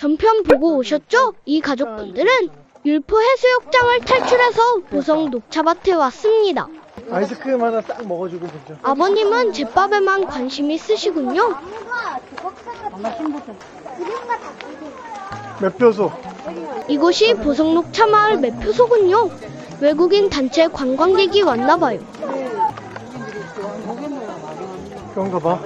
전편 보고 오셨죠? 이 가족분들은 율포 해수욕장을 탈출해서 보성 녹차밭에 왔습니다. 아이스크림 하나 딱 먹어주고 보죠. 아버님은 제밥에만 관심 있으시군요. 맵표소. 이곳이 보성 녹차 마을 매표소군요. 외국인 단체 관광객이 왔나봐요. 그런가 봐.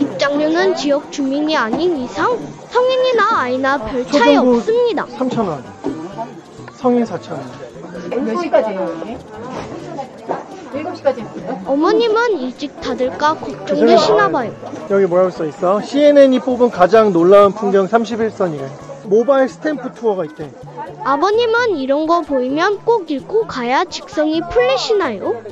입장료는 지역 주민이 아닌 이상 성인이나 아이나 별 차이 초등부 없습니다. 3,000원. 성인 4,000원. 몇 시까지예요, 여기? 7시까지 있어요? 어머님은 일찍 닫을까 걱정되시나 봐요. 여기 뭐라고 써 있어? CNN이 뽑은 가장 놀라운 풍경 31선이래. 모바일 스탬프 투어가 있대. 아버님은 이런 거 보이면 꼭 읽고 가야 직성이 풀리시나요?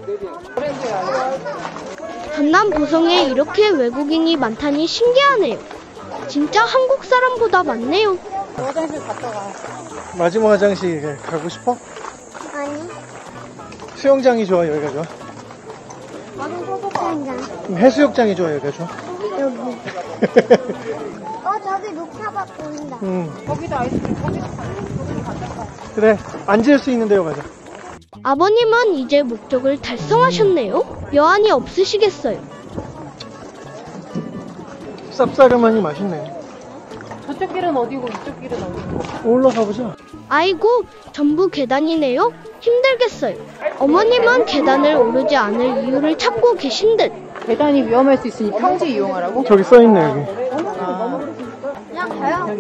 전남 보성에 이렇게 외국인이 많다니 신기하네요. 진짜 한국 사람보다 많네요. 마지막 화장실 가고 싶어? 아니, 수영장이 좋아, 여기가 좋아? 수영장. 해수욕장이 좋아, 여기가 좋아? 여기. 어, 저기 녹차밭 보인다. 응. 거기도 아이스크림, 거기도 그래, 앉을 수 있는 데로 가자. 아버님은 이제 목적을 달성하셨네요. 여한이 없으시겠어요. 쌉싸름하니 맛있네. 저쪽 길은 어디고 이쪽 길은 어디고? 올라가 보자. 아이고, 전부 계단이네요. 힘들겠어요. 어머님은 계단을 오르지 않을 이유를 찾고 계신 듯. 계단이 위험할 수 있으니 평지 이용하라고? 저기 써있네, 여기. 그냥 가요.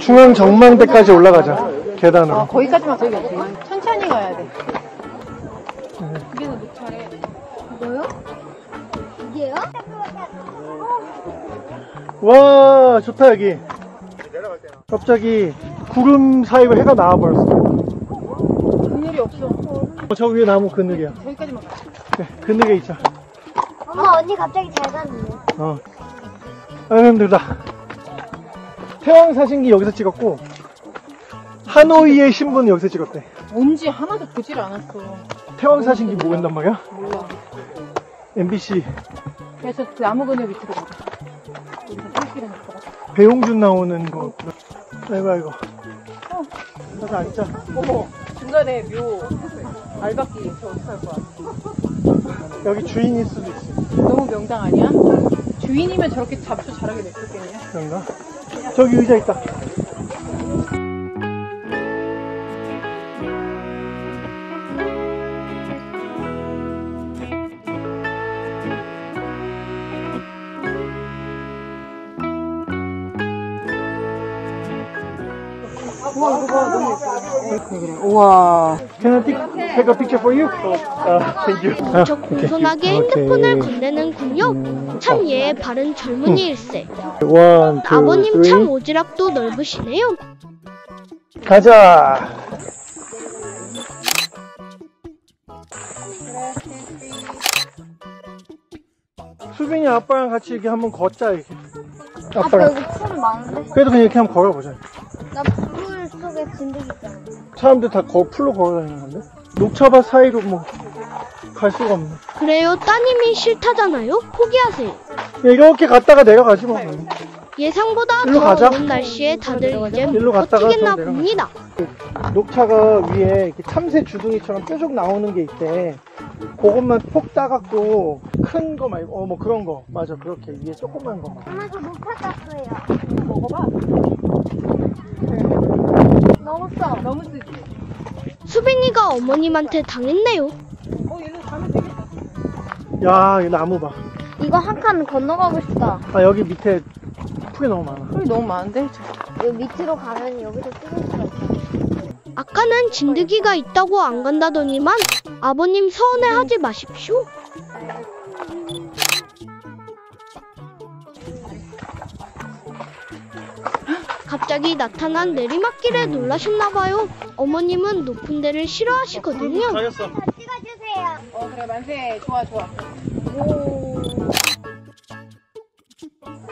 중앙 정망대까지 올라가자. 계단으로. 아, 거기까지만 가야겠지. 천천히 가 이게요? 와, 좋다, 여기. 갑자기 구름 사이로 해가 나와버렸어. 그늘이 없어. 어, 저 위에 나무 그늘이야. 저기까지만 가. 그래, 그늘에 있자. 엄마, 언니 갑자기 잘 갔는데. 어. 아유, 힘들다. 태왕 사신기 여기서 찍었고, 하노이의 신부는 여기서 찍었대. 뭔지 하나도 보질 않았어. 태왕 사신기 모른단 말이야? 몰라. MBC 그래서 그 나무 그늘 밑으로 가자. 여기서 뜰길을 갔다가. 배용준 나오는 거. 아이고, 아이고. 가서 앉자. 어머, 중간에 묘. 알박기 저 어떡할 거야. 여기 주인일 수도 있어. 너무 명당 아니야? 주인이면 저렇게 잡초 잘하게 냈었겠냐? 그런가? 저기 의자 있다. 우와. Can I take, take a picture for you? Uh, thank you. 저 공손하게 핸드폰을 건네는군요. 참 얘의 바른 젊은이일세. One, two, 아버님 three. 참 오지랖도 넓으시네요. 가자. 수빈이 아빠랑 같이 이렇게 한번 걷자 이렇게. 아빠 아빠랑. 여기 풀 많은데? 그래도 그냥 이렇게 한번 걸어보자. 나 풀 속에 진드기 있잖아. 사람들 다 거, 풀로 걸어다니는 건데. 녹차밭 사이로 뭐 갈 수가 없네. 그래요 따님이 싫다잖아요. 포기하세요. 그냥 이렇게 갔다가 내려가지 뭐. 예상보다 일로 더 가자. 더운 날씨에 다들 이제 일로 갔다가 버티겠나 또 봅니다. 녹차가 위에 이렇게 참새 주둥이처럼 뾰족 나오는 게 있대. 그것만 폭 따갖고 큰 거 말고 어 뭐 그런 거 맞아 그렇게 위에 조그만 거만. 엄마 저 녹차 땄어요. 먹어봐. 너무 써. 너무 쓰지. 수빈이가 어머님한테 당했네요. 어, 얘는 가면 되겠다. 야, 이 나무 봐. 이거 한 칸 건너가고 싶다. 아, 여기 밑에 풀이 너무 많아. 풀이 너무 많은데? 여기 밑으로 가면 여기서 찍을 수가 있어. 아까는 진드기가 있다고 안 간다더니만 아버님 서운해하지 마십시오. 갑자기 나타난 내리막길에 놀라셨나봐요. 어머님은 높은 데를 싫어하시거든요. 잘했어. 찍어주세요. 어, 그래, 만세. 좋아, 좋아.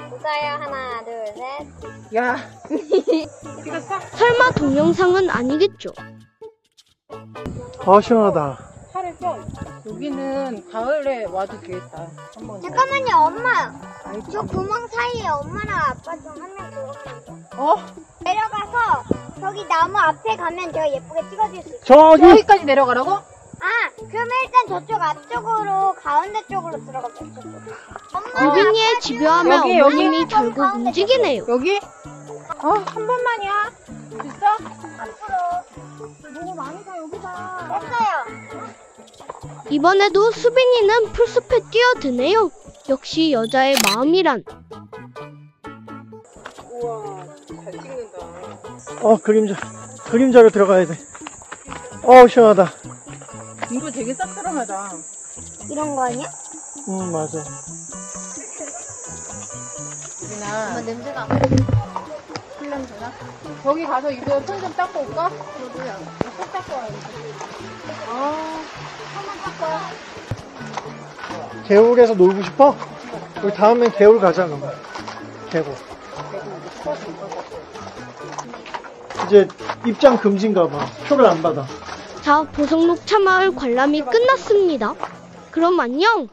웃어요. 하나, 둘, 셋. 야. 찍었어? 설마 동영상은 아니겠죠? 아, 시원하다. 살을 껴. 여기는 가을에 와도 되겠다. 한번. 잠깐만요, 엄마. 아이고. 저 구멍 사이에 엄마랑 아빠 좀 한명 들어가요. 어? 내려가서 저기 나무 앞에 가면 제가 예쁘게 찍어줄 수 있어요. 저기 여기까지 내려가라고? 아, 그러면 일단 저쪽 앞쪽으로 가운데 쪽으로 저쪽. 엄마. 유빈이의 집요함에 여기, 어머님이 여기. 결국 움직이네요. 여기? 어, 한 번만이야. 됐어? 앞으로. 너무 많이 가 여기가. 됐어요. 이번에도 수빈이는 풀숲에 뛰어드네요. 역시 여자의 마음이란. 잘 찍는다. 어 그림자 그림자로 들어가야 돼. 어우 시원하다. 이거 되게 쌉싸름하다. 이런 거 아니야? 응 맞아. 유빈아, 냄새가. 풀냄새나? 저기 가서 이거 손 좀 닦고 올까? 너도야. 꼭 닦고 와야지. 아, 한번 닦고 와. 개울에서 놀고 싶어? 우리 다음엔 개울 가자 그럼. 계곡. 이제 입장 금지인가 봐. 표를 안 받아. 자, 보성녹차 마을 관람이 끝났습니다. 그럼 안녕!